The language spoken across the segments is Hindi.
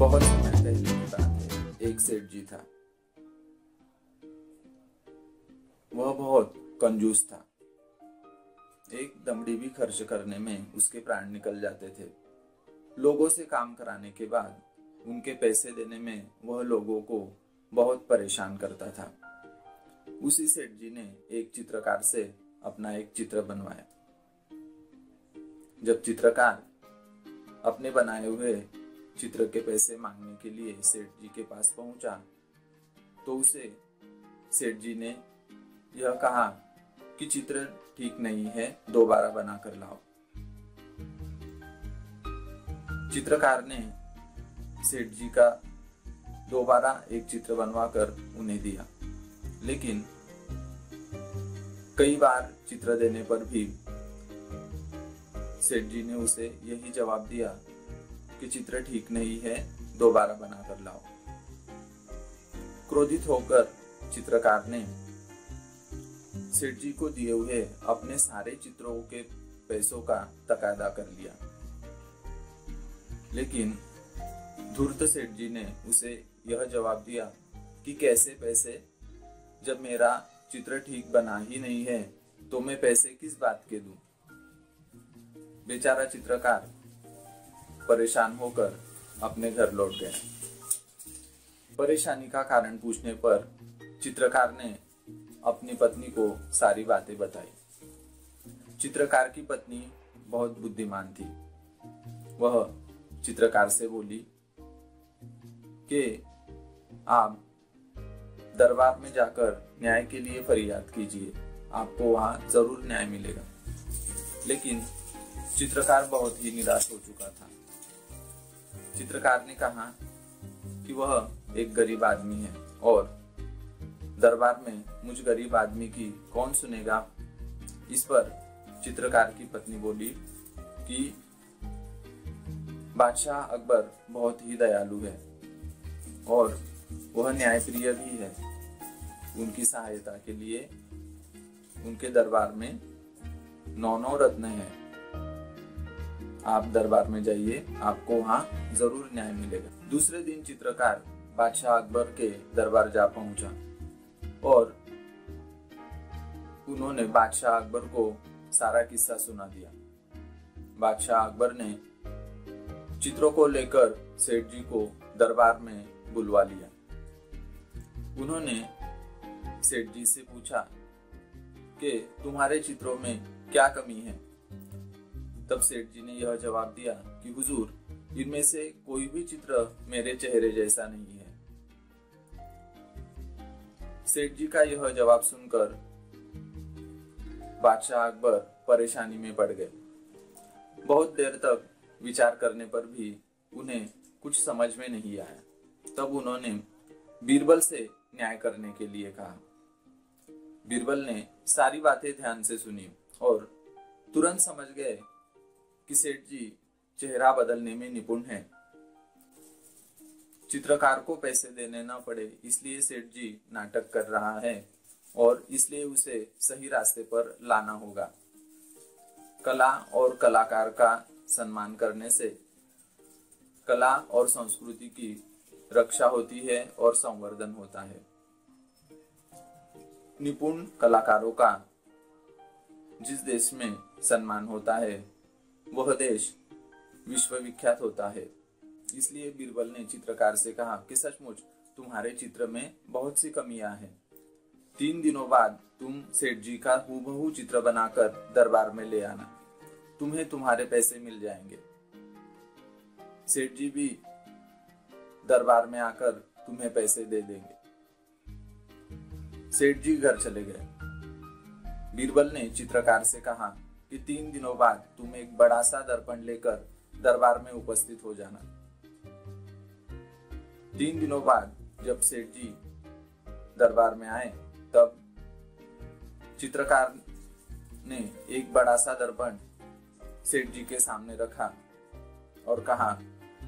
बहुत समय पहले की बात है। एक सेठ जी था। वह बहुत कंजूस था। एक दमड़ी भी खर्च करने में उसके प्राण निकल जाते थे। लोगों से काम कराने के बाद उनके पैसे देने में वह लोगों को बहुत परेशान करता था। उसी सेठ जी ने एक चित्रकार से अपना एक चित्र बनवाया। जब चित्रकार अपने बनाए हुए चित्र के पैसे मांगने के लिए सेठ जी के पास पहुँचा तो उसे सेठ जी ने यह कहा कि चित्र ठीक नहीं है, दोबारा बना कर लाओ। चित्रकार ने सेठ जी का दोबारा एक चित्र बनवा कर उन्हें दिया। लेकिन कई बार चित्र देने पर भी सेठ जी ने उसे यही जवाब दिया कि चित्र ठीक नहीं है, दोबारा बनाकर लाओ। क्रोधित होकर चित्रकार ने सेठ जी को दिए हुए अपने सारे चित्रों के पैसों का तकादा कर लिया। लेकिन धूर्त सेठ जी ने उसे यह जवाब दिया कि कैसे पैसे? जब मेरा चित्र ठीक बना ही नहीं है तो मैं पैसे किस बात के दूँ? बेचारा चित्रकार परेशान होकर अपने घर लौट गया परेशानी का कारण पूछने पर चित्रकार ने अपनी पत्नी को सारी बातें बताई। चित्रकार की पत्नी बहुत बुद्धिमान थी। वह चित्रकार से बोली कि आप दरबार में जाकर न्याय के लिए फरियाद कीजिए। आपको वहाँ ज़रूर न्याय मिलेगा। लेकिन चित्रकार बहुत ही निराश हो चुका था। चित्रकार ने कहा कि वह एक गरीब आदमी है और दरबार में मुझ गरीब आदमी की कौन सुनेगा? इस पर चित्रकार की पत्नी बोली कि बादशाह अकबर बहुत ही दयालु है और वह न्यायप्रिय भी है। उनकी सहायता के लिए उनके दरबार में नौ नौ रत्न है। आप दरबार में जाइए, आपको वहाँ ज़रूर न्याय मिलेगा। दूसरे दिन चित्रकार बादशाह अकबर के दरबार जा पहुँचा और उन्होंने बादशाह अकबर को सारा किस्सा सुना दिया। बादशाह अकबर ने चित्रों को लेकर सेठ जी को दरबार में बुलवा लिया। उन्होंने सेठ जी से पूछा कि तुम्हारे चित्रों में क्या कमी है? तब सेठ जी ने यह जवाब दिया कि, हुजूर, इनमें से कोई भी चित्र मेरे चेहरे जैसा नहीं है। सेठ जी का यह जवाब सुनकर बादशाह अकबर परेशानी में पड़ गए। बहुत देर तक विचार करने पर भी उन्हें कुछ समझ में नहीं आया। तब उन्होंने बीरबल से न्याय करने के लिए कहा। बीरबल ने सारी बातें ध्यान से सुनी और तुरंत समझ गए कि सेठ जी चेहरा बदलने में निपुण है। चित्रकार को पैसे देने न पड़े, इसलिए सेठ जी नाटक कर रहा है और इसलिए उसे सही रास्ते पर लाना होगा। कला और कलाकार का सम्मान करने से कला और संस्कृति की रक्षा होती है और संवर्धन होता है। निपुण कलाकारों का जिस देश में सम्मान होता है वह देश विश्वविख्यात होता है। इसलिए बीरबल ने चित्रकार से कहा कि सचमुच तुम्हारे चित्र में बहुत सी कमियाँ हैं। तीन दिनों बाद तुम सेठ जी का हूबहू चित्र बनाकर दरबार में ले आना। तुम्हें तुम्हारे पैसे मिल जाएँगे। सेठ जी भी दरबार में आकर तुम्हें पैसे दे देंगे। सेठ जी घर चले गए। बीरबल ने चित्रकार से कहा कि तीन दिनों बाद तुम एक बड़ा सा दर्पण लेकर दरबार में उपस्थित हो जाना। तीन दिनों बाद जब सेठ जी दरबार में आए, तब चित्रकार ने एक बड़ा सा दर्पण सेठ जी के सामने रखा और कहा,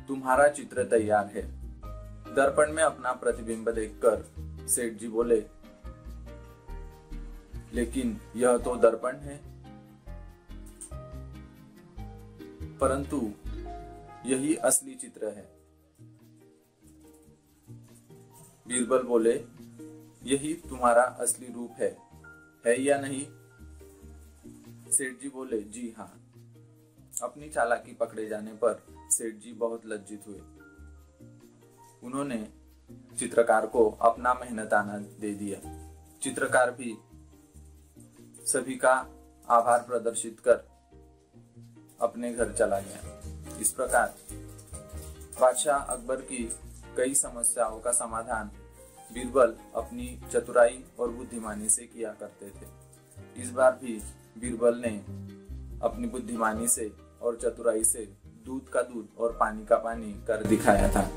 तुम्हारा चित्र तैयार है। दर्पण में अपना प्रतिबिंब देखकर सेठ जी बोले, लेकिन यह तो दर्पण है। परंतु यही असली चित्र है। बीरबल बोले, यही तुम्हारा असली रूप है। है या नहीं? सेठ जी बोले, जी हाँ। अपनी चालाकी पकड़े जाने पर सेठ जी बहुत लज्जित हुए। उन्होंने चित्रकार को अपना मेहनताना दे दिया। चित्रकार भी सभी का आभार प्रदर्शित कर अपने घर चला गया। इस प्रकार बादशाह अकबर की कई समस्याओं का समाधान बीरबल अपनी चतुराई और बुद्धिमानी से किया करते थे। इस बार भी बीरबल ने अपनी बुद्धिमानी से और चतुराई से दूध का दूध और पानी का पानी कर दिखाया था।